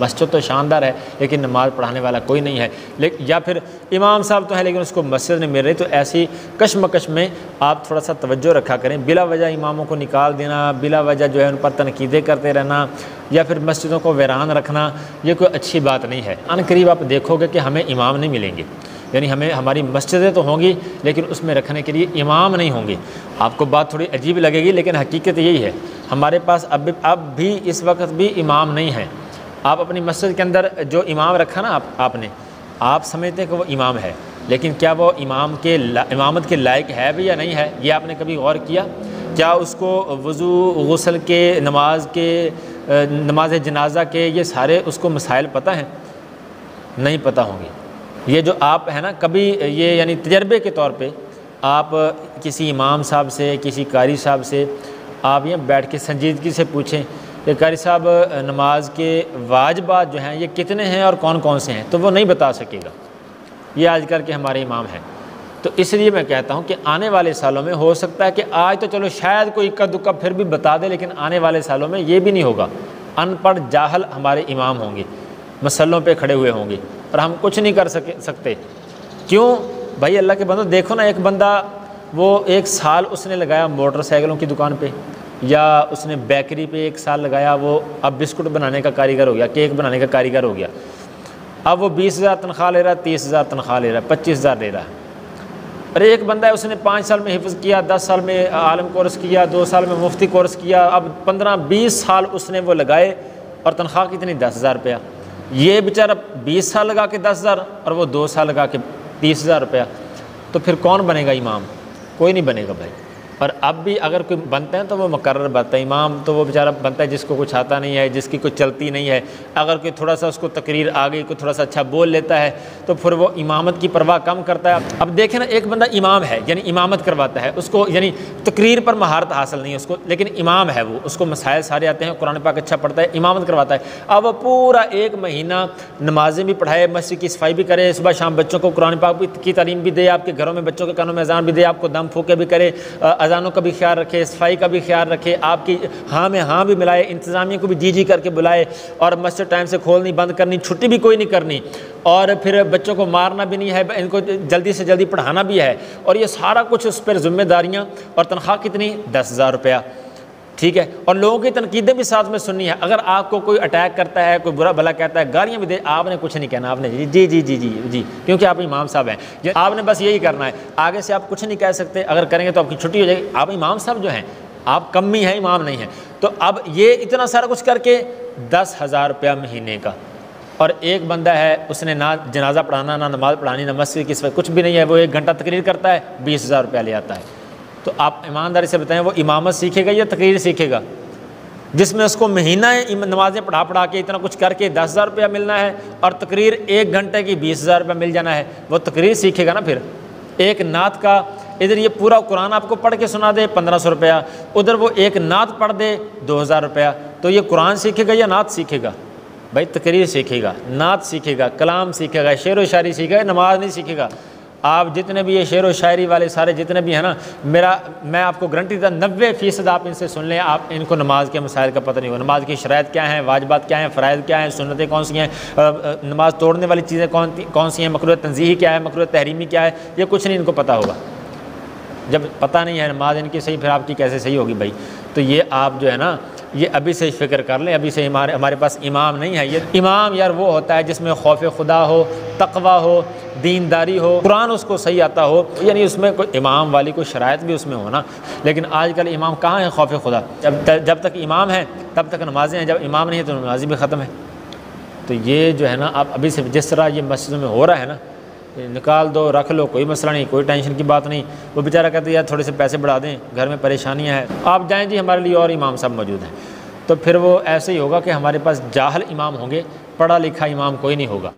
मस्जिद तो शानदार है, लेकिन नमाज़ पढ़ाने वाला कोई नहीं है। लेकिन या फिर इमाम साहब तो है, लेकिन उसको मस्जिद नहीं मिल रही तो ऐसी कशमकश में आप थोड़ा सा तवज्जो रखा करें। बिला वजह इमामों को निकाल देना, बिला वजह जो है उन पर तनकीदें करते रहना, या फिर मस्जिदों को वीरान रखना, ये कोई अच्छी बात नहीं है। अन करीब आप देखोगे कि हमें इमाम नहीं मिलेंगे। यानी हमें, हमारी मस्जिदें तो होंगी, लेकिन उसमें रखने के लिए इमाम नहीं होंगे। आपको बात थोड़ी अजीब लगेगी, लेकिन हकीकत यही है, हमारे पास अब अब भी इस वक्त भी इमाम नहीं है। आप अपनी मस्जिद के अंदर जो इमाम रखा ना आप, आपने, आप समझते हैं कि वो इमाम है, लेकिन क्या वो इमाम के इमामत के लायक है भी या नहीं है, ये आपने कभी गौर किया? क्या उसको वज़ू, गसल के, नमाज़ के नमाज़ जनाजा के, ये सारे उसको मसाइल पता हैं? नहीं पता होंगे। ये जो आप है ना, कभी ये यानी तजर्बे के तौर पे आप किसी इमाम साहब से, किसी कारी साहब से, आप यहाँ बैठ के संजीदगी से पूछें कि कारी साहब नमाज़ के वाजबात जो हैं, ये कितने हैं और कौन कौन से हैं? तो वो नहीं बता सकेगा। ये आजकल के हमारे इमाम हैं। तो इसलिए मैं कहता हूँ कि आने वाले सालों में हो सकता है कि आज तो चलो शायद कोई इक्का दुक्का फिर भी बता दे, लेकिन आने वाले सालों में ये भी नहीं होगा। अनपढ़ जाहल हमारे इमाम होंगे मसलों पे खड़े हुए होंगे, और हम कुछ नहीं कर सके, सकते। क्यों? भाई अल्लाह के बंदो, देखो ना, एक बंदा, वो एक साल उसने लगाया मोटरसाइकिलों की दुकान पे। या उसने बेकरी पे एक साल लगाया, वो अब बिस्कुट बनाने का कारीगर हो गया केक बनाने का कारीगर हो गया। अब वो बीस हज़ार तनख्वाह ले रहा है तीस हज़ार तनख्वाह ले रहा है पच्चीस हज़ार ले रहा। है अरे एक बंदा है, उसने पाँच साल में हिफ्ज़ किया, दस साल में आलम कोर्स किया, दो साल में मुफ्ती कोर्स किया, अब पंद्रह बीस साल उसने वो लगाए और तनख्वाह कितनी? दस हज़ार रुपया। ये बेचारा बीस साल लगा के दस हज़ार और वो दो साल लगा के तीस हज़ार रुपया। तो फिर कौन बनेगा इमाम? कोई नहीं बनेगा भाई। और अब भी अगर कोई बनते हैं तो वो मुकर बनता है, इमाम तो वो बेचारा बनता है, जिसको कुछ आता नहीं है, जिसकी कुछ चलती नहीं है। अगर कोई थोड़ा सा उसको तकरीर आ गई, कोई थोड़ा सा अच्छा बोल लेता है तो फिर वो इमामत की परवाह कम करता है। अब देखें ना, एक बंदा इमाम है, यानी इमामत करवाता है, उसको यानी तकरीर पर महारत हासिल नहीं है उसको, लेकिन इमाम है वो, उसको मसाइल सारे आते हैं, कुरान पाक अच्छा पढ़ता है, इमामत करवाता है। अब वो पूरा एक महीना नमाजें भी पढ़ाए, मस्जिद की सफ़ाई भी करे, सुबह शाम बच्चों को कुरान पाक की तालीम भी दे, आपके घरों में बच्चों के कानों में अजान भी दे, आपको दम फूके भी करे अजानों का भी ख्याल रखे, सफ़ाई का भी ख्याल रखे, आपकी हाँ में हाँ भी मिलाए, इंतज़ामिया को भी जी जी करके बुलाए और मस्जिद टाइम से खोलनी, बंद करनी, छुट्टी भी कोई नहीं करनी। और फिर बच्चों को मारना भी नहीं है, इनको जल्दी से जल्दी पढ़ाना भी है। और ये सारा कुछ उस पर ज़िम्मेदारियाँ और तनख्वाह कितनी? दस हज़ार रुपया। ठीक है? और लोगों की तनकीदें भी साथ में सुननी है। अगर आपको कोई अटैक करता है, कोई बुरा भला कहता है, गालियाँ भी दे, आपने कुछ नहीं कहना, आपने जी जी जी जी जी जी, क्योंकि आप इमाम साहब हैं। आपने बस यही करना है। आगे से आप कुछ नहीं कह सकते। अगर करेंगे तो आपकी छुट्टी हो जाएगी। आप इमाम साहब जो हैं, आप कम ही हैं, इमाम नहीं हैं। तो अब ये इतना सारा कुछ करके दस हज़ार रुपया महीने का। और एक बंदा है, उसने ना जनाजा पढ़ाना, ना नमाज़ पढ़ानी, ना मस्जिद की कुछ भी नहीं है। वो एक घंटा तकरीर करता है, बीस हज़ार रुपया ले आता है। तो आप ईमानदारी से बताएँ, वो इमामत सीखेगा या तकरीर सीखेगा? जिसमें उसको महीना नमाज़ें पढ़ा पढ़ा के इतना कुछ करके दस हज़ार रुपया मिलना है और तकरीर एक घंटे की बीस हज़ार रुपया मिल जाना है, वो तकरीर सीखेगा ना फिर? एक नात का, इधर ये पूरा कुरान आपको पढ़ के सुना दे, पंद्रह सौ रुपया। उधर वो एक नात पढ़ दे, दो हज़ार रुपया। तो ये कुरान सीखेगा या नात सीखेगा? भाई, तकरीर सीखेगा, नात सीखेगा, कलाम सीखेगा, शेर व शायरी सीखेगा नमाज़ नहीं सीखेगा? आप जितने भी ये शेर व शायरी वाले सारे जितने भी हैं ना, मेरा, मैं आपको गारंटी देता नब्बे फ़ीसद आप इनसे सुन लें, आप इनको नमाज़ के मसाइल का पता नहीं होगा। नमाज़ की शरात क्या है, वाजबात क्या हैं फ़राइद क्या हैं सुनतें कौन सी हैं नमाज़ तोड़ने वाली चीज़ें कौन कौन सी हैं मकरू तंजीही क्या है मकरू तहरीमी क्या है, ये कुछ नहीं इनको पता होगा। जब पता नहीं है नमाज़ इनकी सही, फिर आपकी कैसे सही होगी भाई? तो ये आप जो है ना ये अभी से ही फ़िक्र कर लें, अभी से हमारे हमारे पास इमाम नहीं है ये। इमाम यार वो होता है जिसमें खौफ खुदा हो, तकवा हो, दीनदारी हो, कुरान उसको सही आता हो। यानी उसमें कोई इमाम वाली कोई शरात भी उसमें हो ना। लेकिन आजकल इमाम कहाँ है खौफ खुदा? जब जब तक इमाम है, तब तक नमाजें हैं। जब इमाम नहीं है तो नमाजी भी ख़त्म है। तो ये जो है ना, आप अभी से जिस तरह ये मस्जिदों में हो रहा है ना निकाल दो, रख लो, कोई मसला नहीं, कोई टेंशन की बात नहीं। वो बेचारा कहते यार, थोड़े से पैसे बढ़ा दें, घर में परेशानियाँ हैं। आप जाएँ जी, हमारे लिए और इमाम साहब मौजूद हैं। तो फिर वो ऐसे ही होगा कि हमारे पास जाहल इमाम होंगे, पढ़ा लिखा इमाम कोई नहीं होगा।